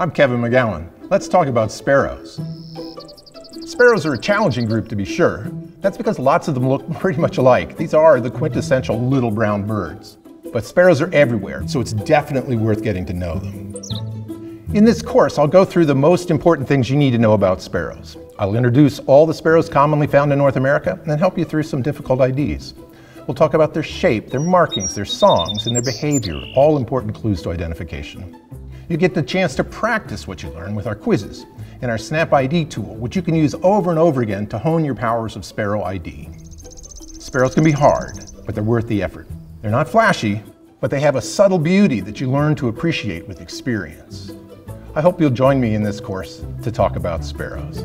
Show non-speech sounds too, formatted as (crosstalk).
I'm Kevin McGowan. Let's talk about sparrows. Sparrows are a challenging group to be sure. That's because lots of them look (laughs) pretty much alike. These are the quintessential little brown birds. But sparrows are everywhere, so it's definitely worth getting to know them. In this course, I'll go through the most important things you need to know about sparrows. I'll introduce all the sparrows commonly found in North America and help you through some difficult IDs. We'll talk about their shape, their markings, their songs, and their behavior, all important clues to identification. You get the chance to practice what you learn with our quizzes and our Snap ID tool, which you can use over and over again to hone your powers of Sparrow ID. Sparrows can be hard, but they're worth the effort. They're not flashy, but they have a subtle beauty that you learn to appreciate with experience. I hope you'll join me in this course to talk about sparrows.